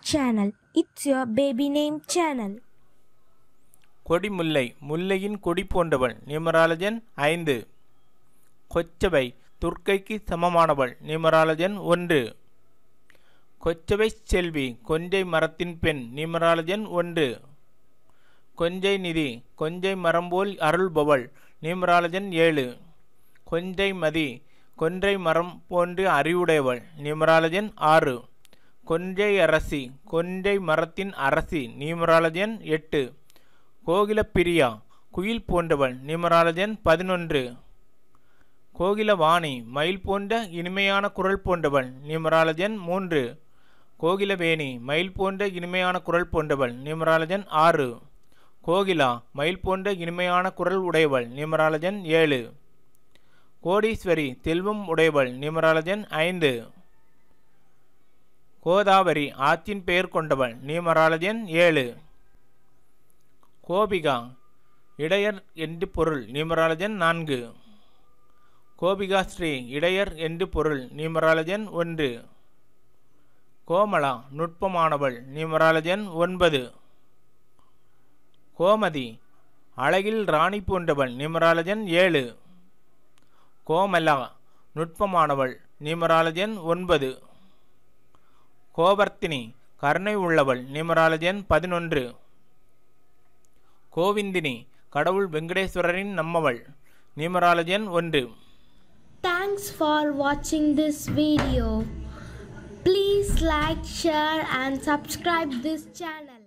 Channel it's It's baby name channel கொடி கொடிமுல்லை முல்லையின் கொடி போன்றவள். நியூமராலஜன் ஐந்து. கொச்சவை துர்க்கைக்கு சமமானவள். நியூமராலஜன் ஒன்று. கொச்சவை செல்வி கொஞ்சை மரத்தின் பெண். நியூமராலஜன் ஒன்று. கொஞ்சை நிதி கொஞ்சை மரம் போல் அருள்பவள். நியூமராலஜன் ஏழு. கொஞ்சை மதி கொன்றை மரம் போன்று அறிவுடையவள். நியூமராலஜன் ஆறு. கொஞ்சை அரசி கொஞ்சை மரத்தின் அரசி நியூமராலஜன் எட்டு. கோகிலப்பிரியா குயில் போன்றவள் நியூமராலஜன் பதினொன்று. கோகிலவாணி மயில் போன்ற இனிமையான குரல் போன்றவள் நியூமராலஜன் மூன்று. கோகிலவேணி மயில் போன்ற இனிமையான குரல் போன்றவள் நியூமராலஜன் ஆறு. கோகிலா மயில் போன்ற இனிமையான குரல் உடையவள் நியூமராலஜன் ஏழு. கோடீஸ்வரி தெல்வம் உடையவள் நியூமராலஜன் ஐந்து. கோதாவரி ஆற்றின் பெயர் கொண்டவள் நியூமராலஜன் ஏழு. கோபிகா இடையர் என்று பொருள் நீமராலஜன் நான்கு. கோபிகா ஸ்ரீ இடையர் என்று பொருள் நியூமராலஜன் ஒன்று. கோமலா நுட்பமானவள் நியூமராலஜன் ஒன்பது. கோமதி அழகில் ராணி போன்றவள் நியூமராலஜன் ஏழு. கோமலா நுட்பமானவள் நியூமராலஜன் ஒன்பது. கோவர்த்தினி கருணை உள்ளவள் நிமராலஜன் பதினொன்று கோவிந்தினி கடவுள் வெங்கடேஸ்வரரின் நம்மவள் நிமராலஜன் ஒன்று தேங்க்ஸ் ஃபார் வாட்சிங் this video please like share and subscribe this channel